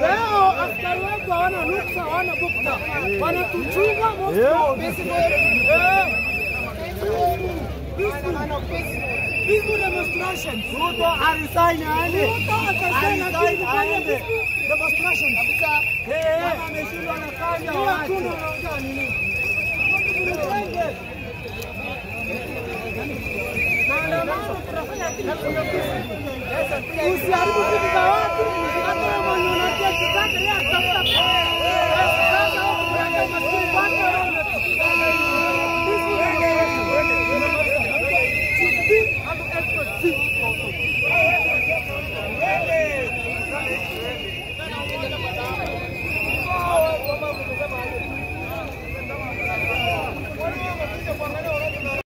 Leo askari wetu hawana nukta, hawana bukta, wanatuchunga peaceful, demonstration. Ruto arisaini aende. Ruto atasaini demonstration. Kabisa. Kama ameshindwa na kazi waache. Maandamano tunafanya kila siku. Usiharibu vitu za watu,